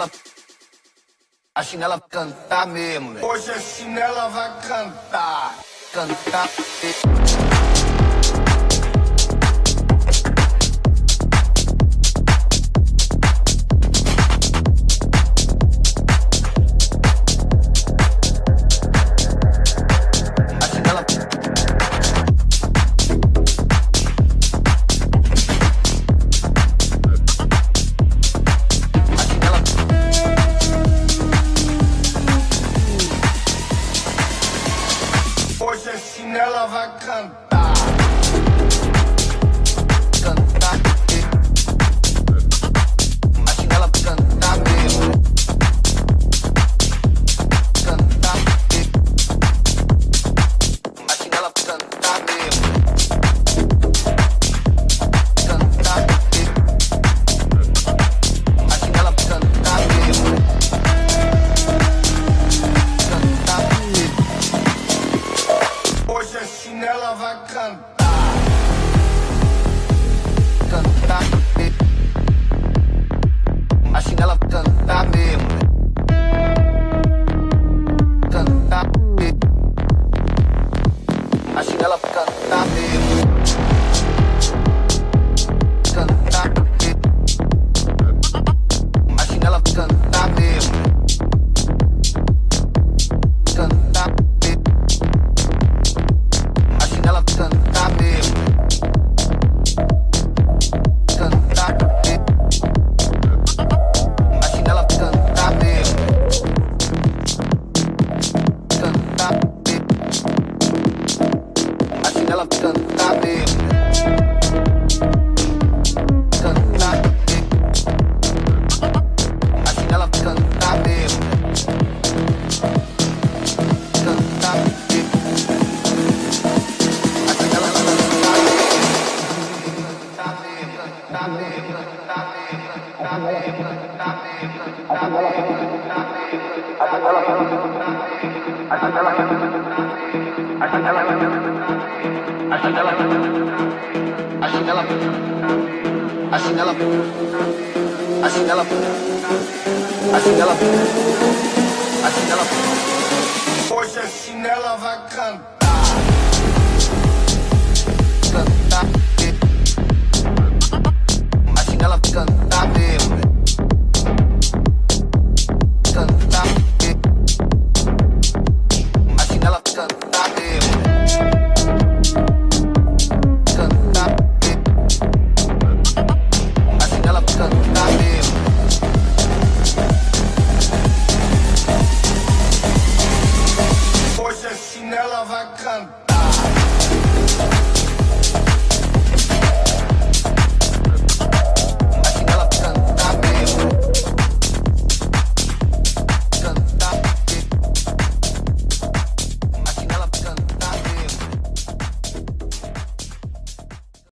chinela. A chinela vai cantar mesmo, velho. Hoje a chinela vai cantar. Cantar. Pakistan chinela vai cantar. Cantar. A chinela vai cantar mesmo. Cantar. A chinela vai cantar mesmo. A chinela vai cantar mesmo. Cantar. A chinela vai cantar mesmo. Cantar. A chinela vai cantar A chinela A Ajuda ela. Ajuda ela. Ajuda ela. Ajuda ela. Ajuda ela. Ajuda ela. Hoje a chinela vai cantar. Cantar. Amen.